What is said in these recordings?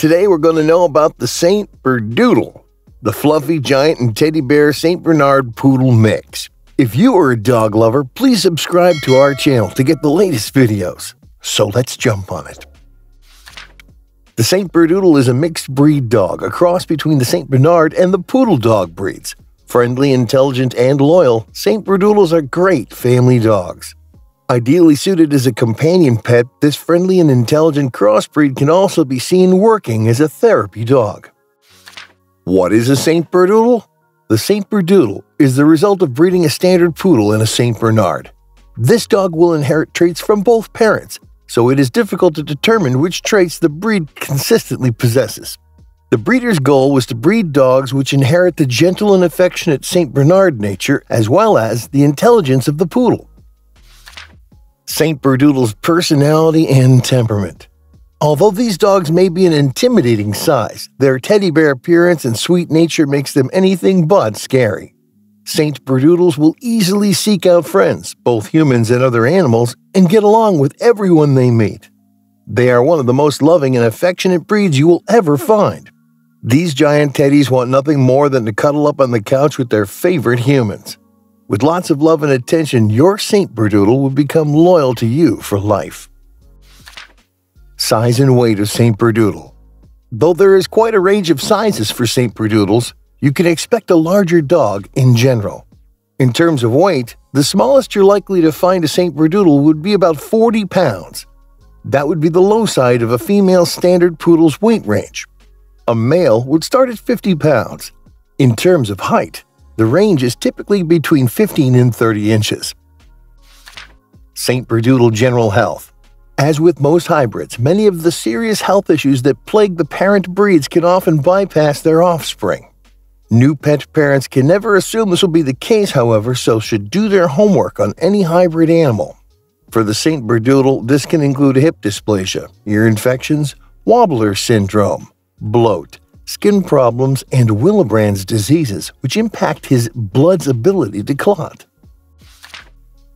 Today we're going to know about the St. Berdoodle, the fluffy giant and teddy bear St. Bernard Poodle mix. If you are a dog lover, please subscribe to our channel to get the latest videos. So let's jump on it. The St. Berdoodle is a mixed breed dog, a cross between the St. Bernard and the Poodle dog breeds. Friendly, intelligent, and loyal, St. Berdoodles are great family dogs. Ideally suited as a companion pet, this friendly and intelligent crossbreed can also be seen working as a therapy dog. What is a St. Berdoodle? The St. Berdoodle is the result of breeding a standard poodle and a St. Bernard. This dog will inherit traits from both parents, so it is difficult to determine which traits the breed consistently possesses. The breeder's goal was to breed dogs which inherit the gentle and affectionate St. Bernard nature as well as the intelligence of the poodle. St. Berdoodle's personality and temperament. Although these dogs may be an intimidating size, their teddy bear appearance and sweet nature makes them anything but scary. St. Berdoodles will easily seek out friends, both humans and other animals, and get along with everyone they meet. They are one of the most loving and affectionate breeds you will ever find. These giant teddies want nothing more than to cuddle up on the couch with their favorite humans. With lots of love and attention, your St. Berdoodle will become loyal to you for life. Size and weight of St. Berdoodle Though there is quite a range of sizes for St. Berdoodles, you can expect a larger dog in general. In terms of weight, the smallest you're likely to find a St. Berdoodle would be about 40 pounds. That would be the low side of a female standard poodle's weight range. A male would start at 50 pounds. In terms of height, the range is typically between 15 and 30 inches. St. Berdoodle General Health As with most hybrids, many of the serious health issues that plague the parent breeds can often bypass their offspring. New pet parents can never assume this will be the case, however, so should do their homework on any hybrid animal. For the St. Berdoodle, this can include hip dysplasia, ear infections, wobbler syndrome, bloat, skin problems, and Willebrand's diseases, which impact his blood's ability to clot.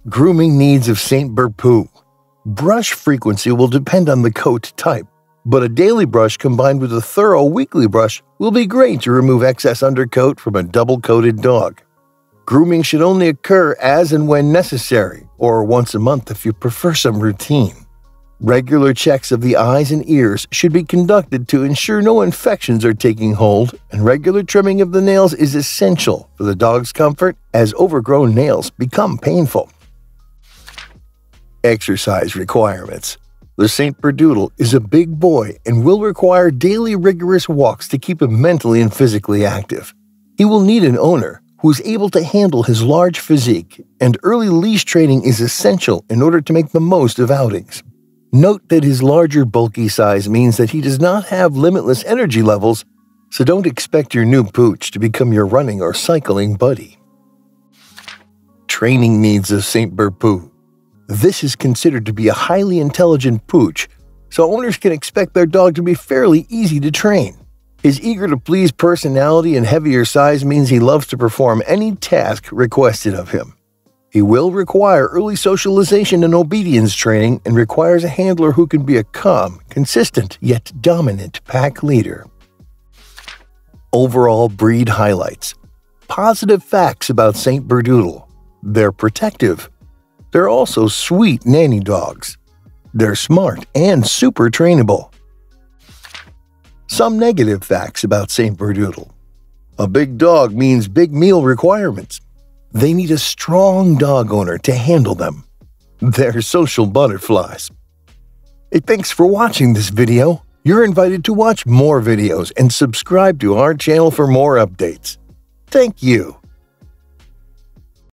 Grooming needs of St. Berpoo. Brush frequency will depend on the coat type, but a daily brush combined with a thorough weekly brush will be great to remove excess undercoat from a double-coated dog. Grooming should only occur as and when necessary, or once a month if you prefer some routine. Regular checks of the eyes and ears should be conducted to ensure no infections are taking hold, and regular trimming of the nails is essential for the dog's comfort as overgrown nails become painful. Exercise requirements. The St. Berdoodle is a big boy and will require daily rigorous walks to keep him mentally and physically active. He will need an owner who is able to handle his large physique, and early leash training is essential in order to make the most of outings. Note that his larger, bulky size means that he does not have limitless energy levels, so don't expect your new pooch to become your running or cycling buddy. Training needs of St. Berpoo. This is considered to be a highly intelligent pooch, so owners can expect their dog to be fairly easy to train. His eager to please personality and heavier size means he loves to perform any task requested of him. He will require early socialization and obedience training and requires a handler who can be a calm, consistent, yet dominant pack leader. Overall breed highlights Positive facts about St. Berdoodle. They're protective. They're also sweet nanny dogs. They're smart and super trainable. Some negative facts about St. Berdoodle. A big dog means big meal requirements. They need a strong dog owner to handle them. They're social butterflies. Hey, thanks for watching this video. You're invited to watch more videos and subscribe to our channel for more updates. Thank you.